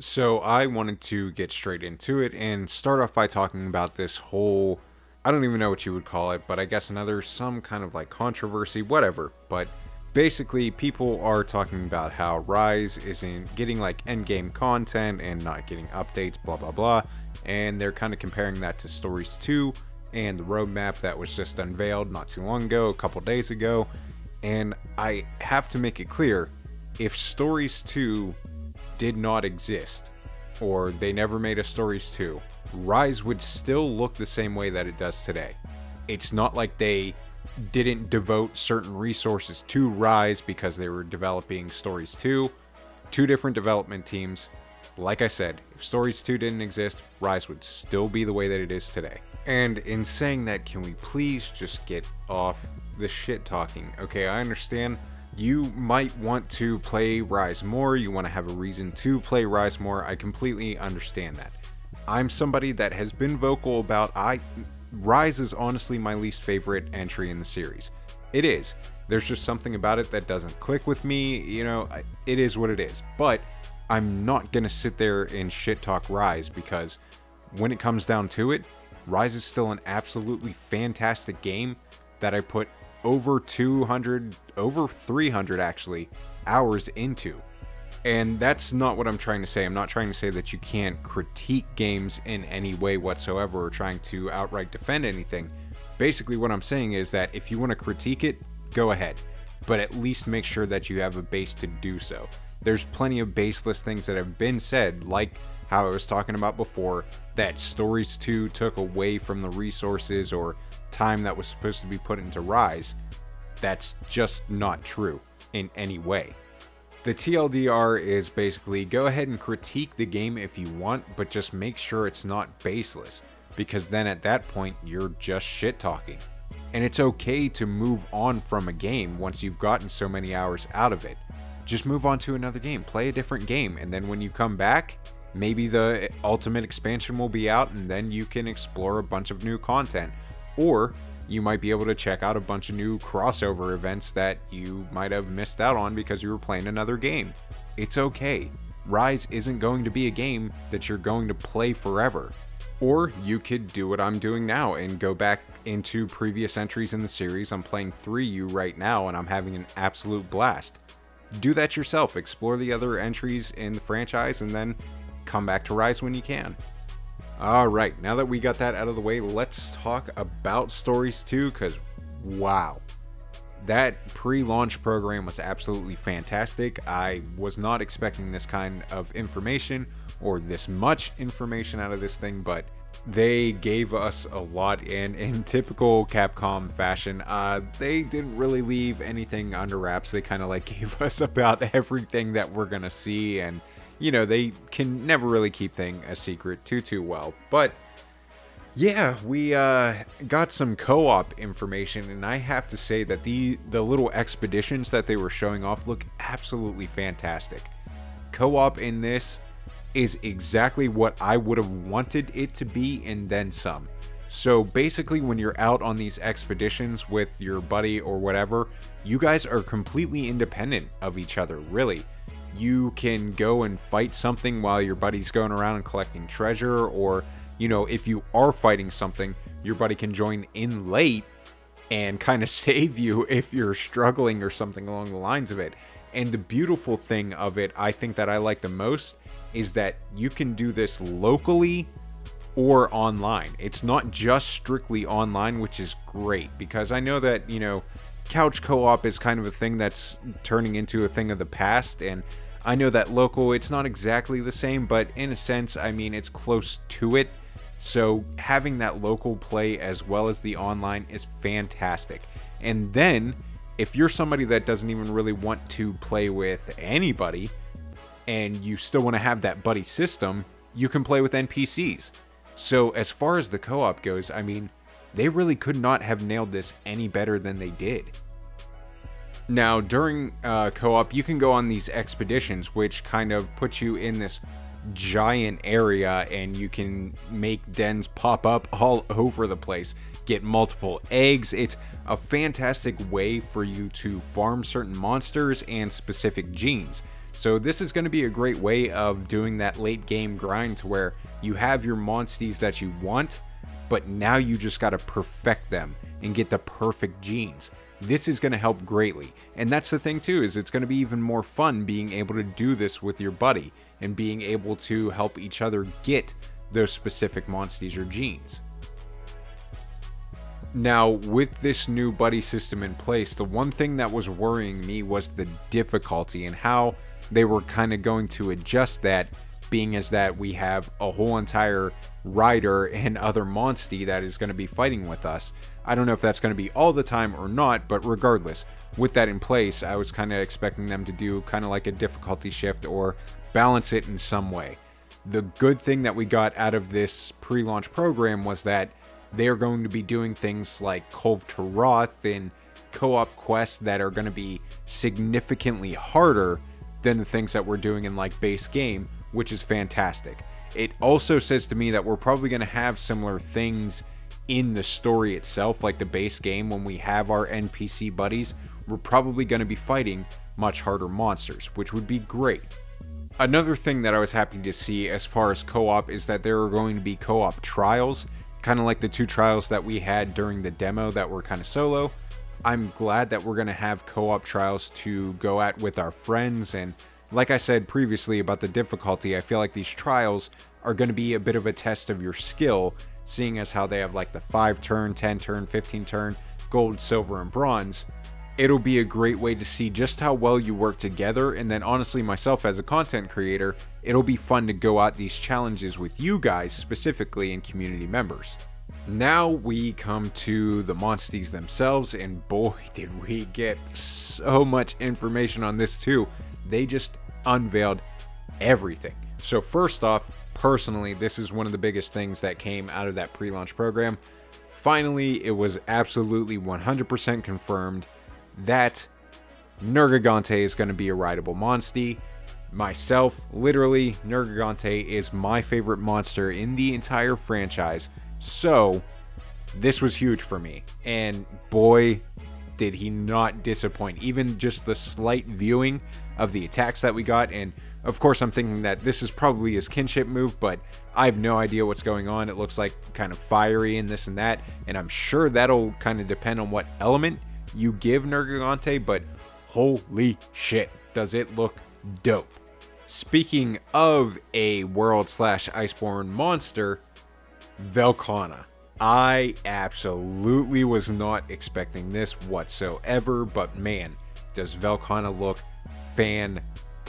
So I wanted to get straight into it and start off by talking about this whole I don't even know what you would call it, but I guess another some kind of like controversy, whatever. But basically people are talking about how Rise isn't getting like endgame content and not getting updates, blah blah blah. And they're kind of comparing that to Stories 2 and the roadmap that was just unveiled not too long ago, a couple days ago. And I have to make it clear if Stories 2 did not exist, or they never made a Stories 2, Rise would still look the same way that it does today. It's not like they didn't devote certain resources to Rise because they were developing Stories 2. Two different development teams. Like I said, if Stories 2 didn't exist, Rise would still be the way that it is today. And in saying that, can we please just get off the shit talking? Okay, I understand you might want to play Rise more, you want to have a reason to play Rise more. I completely understand that. I'm somebody that has been vocal about I Rise is honestly my least favorite entry in the series. It is. There's just something about it that doesn't click with me, you know, it is what it is. But I'm not going to sit there and shit talk Rise because when it comes down to it, Rise is still an absolutely fantastic game that I put over 200, over 300 actually, hours into. And that's not what I'm trying to say. I'm not trying to say that you can't critique games in any way whatsoever or trying to outright defend anything. Basically, what I'm saying is that if you want to critique it, go ahead. But at least make sure that you have a base to do so. There's plenty of baseless things that have been said, like how I was talking about before, that Stories 2 took away from the resources or time that was supposed to be put into Rise, that's just not true in any way. The TLDR is basically go ahead and critique the game if you want, but just make sure it's not baseless, because then at that point you're just shit talking. And it's okay to move on from a game once you've gotten so many hours out of it. Just move on to another game, play a different game, and then when you come back, maybe the ultimate expansion will be out and then you can explore a bunch of new content or you might be able to check out a bunch of new crossover events that you might have missed out on because you were playing another game. It's okay. Rise isn't going to be a game that you're going to play forever. Or you could do what I'm doing now and go back into previous entries in the series. I'm playing 3U right now and I'm having an absolute blast. Do that yourself, explore the other entries in the franchise, and then come back to Rise when you can. Alright, now that we got that out of the way, let's talk about Stories 2, because wow. That pre-launch program was absolutely fantastic. I was not expecting this kind of information or this much information out of this thing, but they gave us a lot and in typical capcom fashion uh, they didn't really leave anything under wraps they kind of like gave us about everything that we're gonna see and you know, they can never really keep things a secret too, too well. But yeah, we uh, got some co-op information, and I have to say that the the little expeditions that they were showing off look absolutely fantastic. Co-op in this is exactly what I would have wanted it to be, and then some. So basically, when you're out on these expeditions with your buddy or whatever, you guys are completely independent of each other, really you can go and fight something while your buddy's going around and collecting treasure or you know if you are fighting something your buddy can join in late and kind of save you if you're struggling or something along the lines of it. And the beautiful thing of it i think that i like the most is that you can do this locally or online. It's not just strictly online which is great because i know that you know couch co-op is kind of a thing that's turning into a thing of the past and I know that local it's not exactly the same but in a sense I mean it's close to it. So having that local play as well as the online is fantastic. And then if you're somebody that doesn't even really want to play with anybody and you still want to have that buddy system you can play with NPCs so as far as the co-op goes I mean they really could not have nailed this any better than they did. Now, during uh, co-op, you can go on these expeditions, which kind of put you in this giant area, and you can make dens pop up all over the place, get multiple eggs. It's a fantastic way for you to farm certain monsters and specific genes. So this is going to be a great way of doing that late game grind to where you have your monsties that you want, but now you just got to perfect them and get the perfect genes. This is going to help greatly. And that's the thing too, is it's going to be even more fun being able to do this with your buddy and being able to help each other get those specific monsties or genes. Now, with this new buddy system in place, the one thing that was worrying me was the difficulty and how they were kind of going to adjust that, being as that we have a whole entire rider and other monstie that is going to be fighting with us. I don't know if that's going to be all the time or not, but regardless, with that in place, I was kind of expecting them to do kind of like a difficulty shift or balance it in some way. The good thing that we got out of this pre launch program was that they are going to be doing things like Kulve Taroth and co-op quests that are going to be significantly harder than the things that we're doing in like base game, which is fantastic. It also says to me that we're probably going to have similar things in the story itself, like the base game when we have our NPC buddies, we're probably going to be fighting much harder monsters, which would be great. Another thing that I was happy to see as far as co-op is that there are going to be co-op trials kind of like the two trials that we had during the demo that were kind of solo. I'm glad that we're going to have co op trials to go at with our friends. And like I said previously about the difficulty, I feel like these trials are going to be a bit of a test of your skill, seeing as how they have like the 5 turn, 10 turn, 15 turn, gold, silver, and bronze it'll be a great way to see just how well you work together. And then, honestly, myself as a content creator, it'll be fun to go out these challenges with you guys specifically and community members. Now we come to the monsties themselves, and boy, did we get so much information on this too. They just unveiled everything. So, first off, personally, this is one of the biggest things that came out of that pre launch program. Finally, it was absolutely 100% confirmed that Nergigante is going to be a rideable monstie. Myself, literally, Nergigante is my favorite monster in the entire franchise. So, this was huge for me. And boy, did he not disappoint. Even just the slight viewing of the attacks that we got. And of course, I'm thinking that this is probably his kinship move, but I have no idea what's going on. It looks like kind of fiery and this and that. And I'm sure that'll kind of depend on what element you give Nergigante, but holy shit, does it look dope. Speaking of a world slash iceborne monster, Velkhana. I absolutely was not expecting this whatsoever, but man, does Velkhana look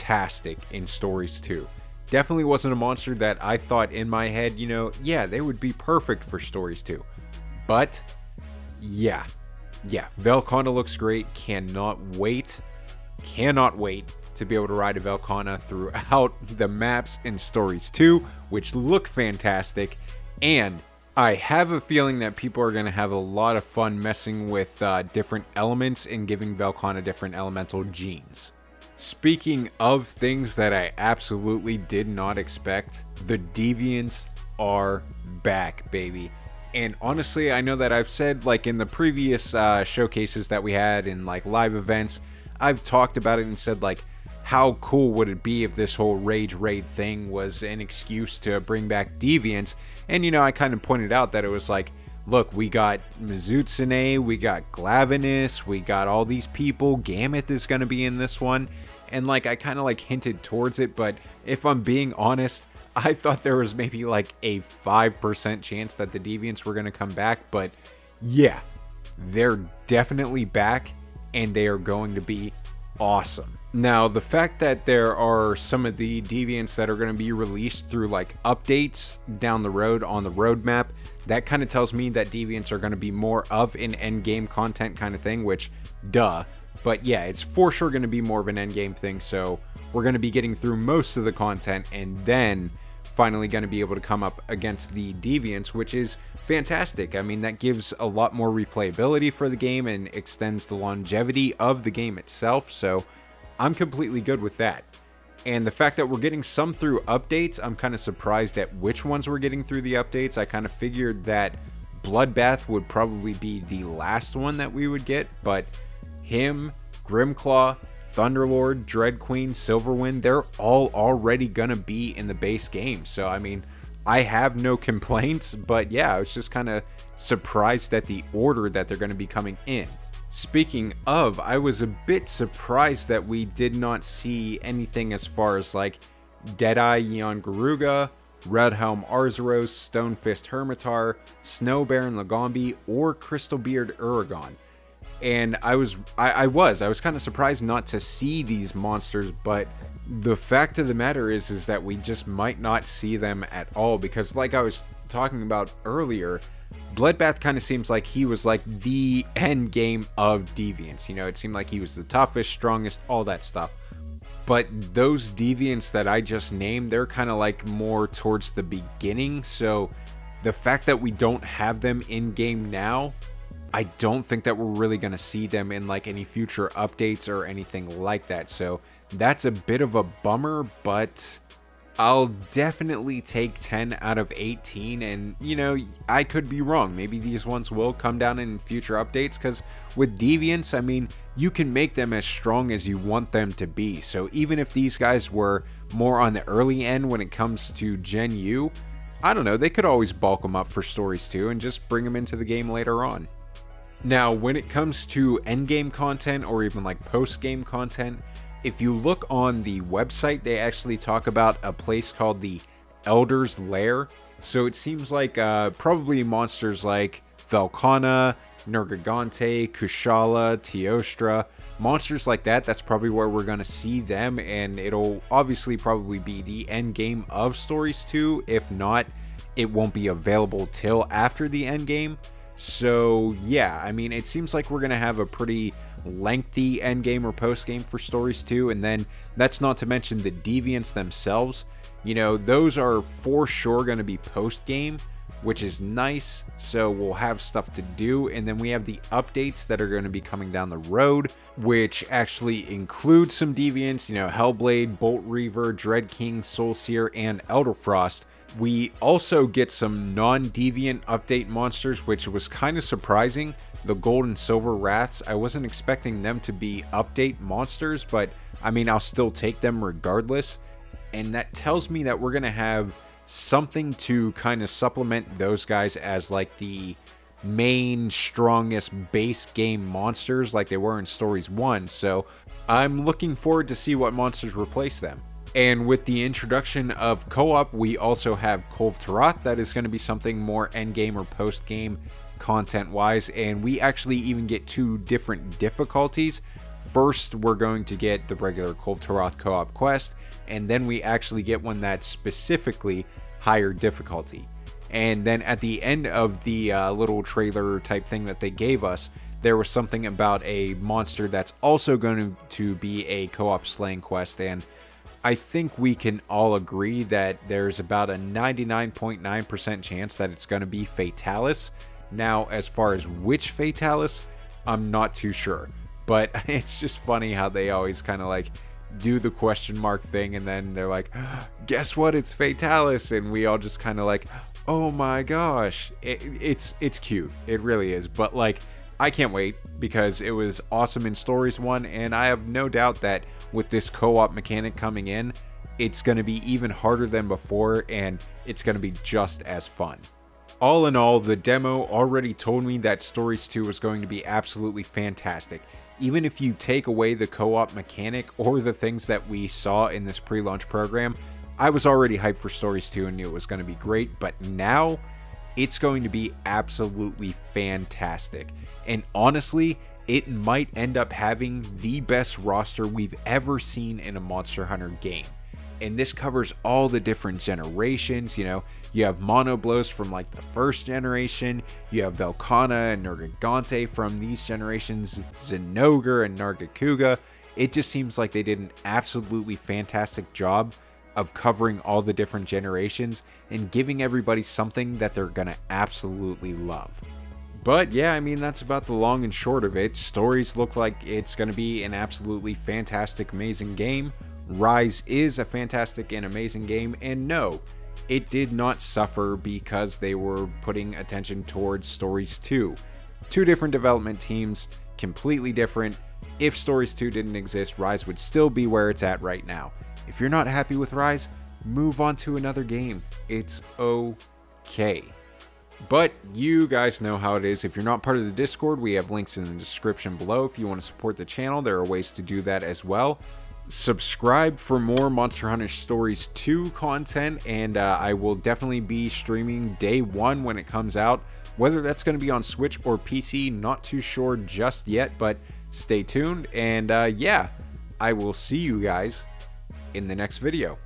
fantastic in Stories 2. Definitely wasn't a monster that I thought in my head, you know, yeah, they would be perfect for Stories 2. But, yeah, yeah, Velkhana looks great. Cannot wait. Cannot wait to be able to ride a Velkhana throughout the maps in Stories 2, which look fantastic. And I have a feeling that people are going to have a lot of fun messing with uh, different elements and giving Velkhana different elemental genes. Speaking of things that I absolutely did not expect, the Deviants are back, baby. And honestly, I know that I've said, like in the previous uh, showcases that we had in like live events, I've talked about it and said, like, how cool would it be if this whole Rage Raid thing was an excuse to bring back Deviants? And, you know, I kind of pointed out that it was like, look, we got Mizutsune, we got Glavenus, we got all these people, Gammoth is going to be in this one. And, like, I kind of, like, hinted towards it, but if I'm being honest, I thought there was maybe like a 5% chance that the Deviants were going to come back, but yeah, they're definitely back and they are going to be awesome. Now, the fact that there are some of the Deviants that are going to be released through like updates down the road on the roadmap, that kind of tells me that Deviants are going to be more of an end game content kind of thing, which, duh. But yeah, it's for sure going to be more of an end game thing, so we're going to be getting through most of the content and then finally going to be able to come up against the Deviants, which is fantastic. I mean, that gives a lot more replayability for the game and extends the longevity of the game itself, so I'm completely good with that. And the fact that we're getting some through updates, I'm kind of surprised at which ones we're getting through the updates. I kind of figured that Bloodbath would probably be the last one that we would get, but him, Grimclaw, Thunderlord, Dread Queen, Silverwind, they're all already gonna be in the base game. So I mean, I have no complaints, but yeah, I was just kind of surprised at the order that they're gonna be coming in. Speaking of, I was a bit surprised that we did not see anything as far as like Deadeye Yian Garuga, Redhelm Arzuros, Stonefist Hermitaur, Snow Baron Lagombi, or Crystalbeard Uragaan. And I was I, I was I was kind of surprised not to see these monsters, but the fact of the matter is is that we just might not see them at all because like I was talking about earlier, Bloodbath kind of seems like he was like the end game of Deviants. You know, it seemed like he was the toughest, strongest, all that stuff. But those Deviants that I just named, they're kind of like more towards the beginning. So the fact that we don't have them in game now, I don't think that we're really going to see them in like any future updates or anything like that. So that's a bit of a bummer, but I'll definitely take 10 out of 18 and you know I could be wrong. Maybe these ones will come down in future updates because with deviants I mean you can make them as strong as you want them to be. So even if these guys were more on the early end when it comes to Gen U I don't know they could always bulk them up for Stories 2 and just bring them into the game later on now when it comes to endgame content or even like post game content if you look on the website, they actually talk about a place called the Elder's Lair. So it seems like uh, probably monsters like Velkhana, Nergigante, Kushala, Teostra, monsters like that, that's probably where we're going to see them. And it'll obviously probably be the end game of Stories 2. If not, it won't be available till after the end game. So yeah, I mean, it seems like we're going to have a pretty lengthy end game or post game for Stories 2. and then that's not to mention the deviants themselves you know those are for sure going to be post game which is nice so we'll have stuff to do and then we have the updates that are going to be coming down the road which actually include some deviants you know hellblade bolt reaver dread king soulseer and elderfrost we also get some non-deviant update monsters which was kind of surprising the gold and silver wraths. I wasn't expecting them to be update monsters, but I mean, I'll still take them regardless. And that tells me that we're going to have something to kind of supplement those guys as like the main strongest base game monsters like they were in stories 1 so i'm looking forward to see what monsters replace them and with the introduction of co-op we also have Kulve Taroth that is going to be something more end game or post game content wise, and we actually even get two different difficulties. First, we're going to get the regular Kulve Taroth co op quest, and then we actually get one that's specifically higher difficulty. And then at the end of the uh, little trailer type thing that they gave us, there was something about a monster that's also going to be a co op slaying quest. And I think we can all agree that there's about a 99.9% chance that it's going to be Fatalis. Now, as far as which Fatalis, I'm not too sure. But it's just funny how they always kind of like do the question mark thing and then they're like, guess what? It's Fatalis. And we all just kind of like, oh my gosh. It, it's, it's cute. It really is. But like, I can't wait because it was awesome in Stories 1. And I have no doubt that with this co op mechanic coming in, it's going to be even harder than before and it's going to be just as fun. All in all, the demo already told me that Stories 2 was going to be absolutely fantastic. Even if you take away the co-op mechanic or the things that we saw in this pre-launch program, I was already hyped for Stories 2 and knew it was going to be great, but now it's going to be absolutely fantastic. And honestly, it might end up having the best roster we've ever seen in a Monster Hunter game and this covers all the different generations. You know, you have Monoblos from like the first generation, you have Velkhana and Nergigante from these generations, Zinogre and Nargacuga. It just seems like they did an absolutely fantastic job of covering all the different generations and giving everybody something that they're gonna absolutely love. But yeah, I mean, that's about the long and short of it. Stories look like it's going to be an absolutely fantastic, amazing game. Rise is a fantastic and amazing game, and no, it did not suffer because they were putting attention towards Stories 2. Two different development teams, completely different, if Stories 2 didn't exist, Rise would still be where it's at right now. If you're not happy with Rise, move on to another game. It's okay. But you guys know how it is. If you're not part of the Discord, we have links in the description below. If you want to support the channel, there are ways to do that as well. Subscribe for more Monster Hunter Stories 2 content, and uh, I will definitely be streaming day one when it comes out. Whether that's going to be on Switch or PC, not too sure just yet, but stay tuned. And uh, yeah, I will see you guys in the next video.